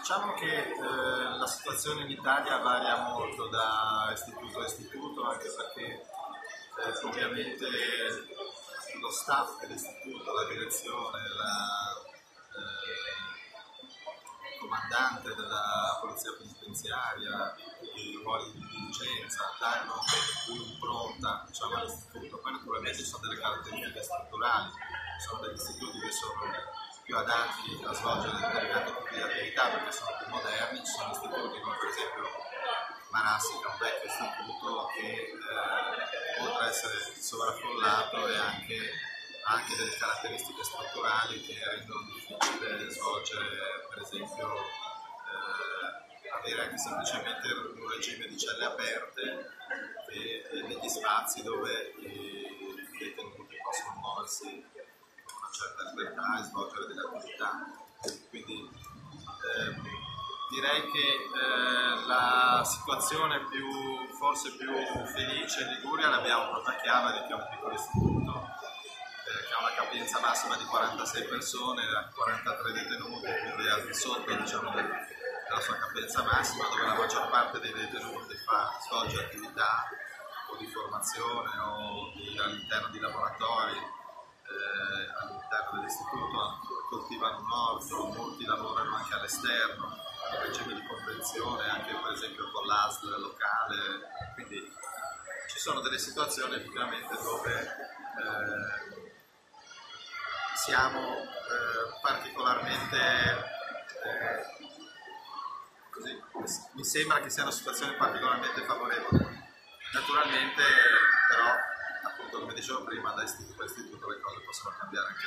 Diciamo che eh, la situazione in Italia varia molto da istituto a istituto, anche perché eh, ovviamente lo staff dell'istituto, la direzione, la, eh, comandante della polizia penitenziaria, i ruoli di dirigenza danno un'impronta diciamo, all'istituto. Poi naturalmente ci sono delle caratteristiche strutturali, sono degli istituti che sono più adatti a svolgere esempio Marassi che è un vecchio istituto che eh, oltre ad essere sovraffollato e anche anche delle caratteristiche strutturali che rendono difficile svolgere, per esempio, eh, avere anche semplicemente un regime di celle aperte e, e degli spazi dove i detenuti possono muoversi con una certa libertà e svolgere delle attività. Direi che eh, la situazione più, forse più felice in Liguria l'abbiamo proprio a Chiavari, che è un piccolo istituto che ha una capienza massima di 46 persone, 43 detenuti, quindi al di sotto diciamo, della sua capienza massima, dove la maggior parte dei detenuti fa, svolge attività o di formazione o di, all'interno di laboratori, eh, all'interno dell'istituto, coltivano un orto, molti lavorano anche all'esterno, regime di convenzione, anche per esempio con l'ASL locale, quindi ci sono delle situazioni effettivamente dove eh, siamo eh, particolarmente eh, così, mi sembra che siano situazioni particolarmente favorevoli. Naturalmente però, appunto come dicevo prima, da istituto a istituto le cose possono cambiare anche